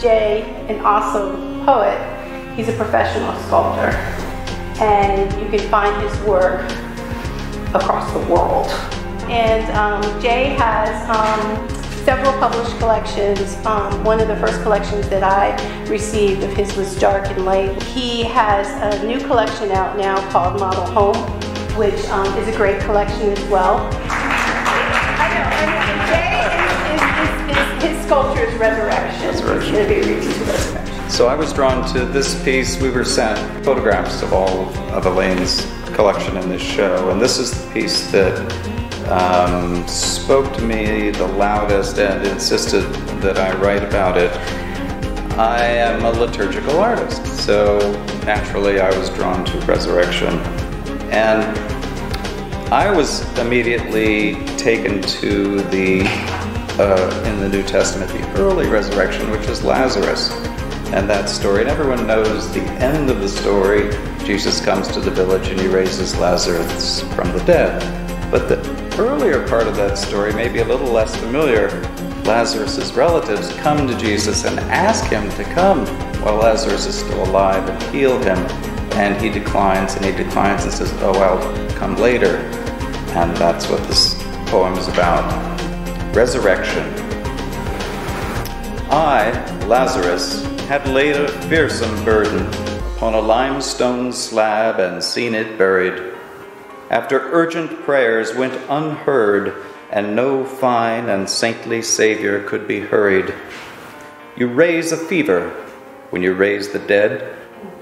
Jay an awesome poet, he's a professional sculptor. And you can find his work across the world. And um, Jay has um, several published collections. Um, one of the first collections that I received of his was Dark and Light. He has a new collection out now called Model Home, which um, is a great collection as well. I know, and Jay is, is, is, his sculpture is Resurrection. Resurrection. So I was drawn to this piece. We were sent photographs of all of Elaine's collection in this show, and this is the piece that um, spoke to me the loudest and insisted that I write about it. I am a liturgical artist, so naturally I was drawn to resurrection. And I was immediately taken to the, uh, in the New Testament, the early resurrection, which is Lazarus and that story. And everyone knows the end of the story. Jesus comes to the village and he raises Lazarus from the dead. But the earlier part of that story may be a little less familiar. Lazarus' relatives come to Jesus and ask him to come while Lazarus is still alive and heal him. And he declines and he declines and says, Oh, I'll come later. And that's what this poem is about resurrection. I, Lazarus, had laid a fearsome burden upon a limestone slab and seen it buried. After urgent prayers went unheard, and no fine and saintly Savior could be hurried. You raise a fever when you raise the dead,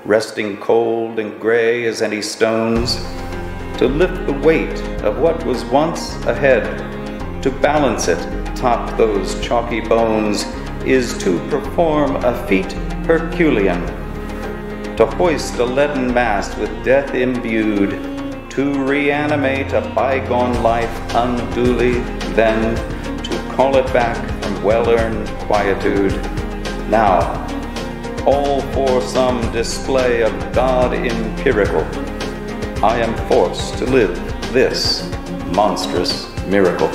resting cold and gray as any stones, to lift the weight of what was once ahead, to balance it top those chalky bones is to perform a feat Herculean, to hoist a leaden mast with death imbued, to reanimate a bygone life unduly, then to call it back from well earned quietude. Now, all for some display of God empirical, I am forced to live this monstrous miracle.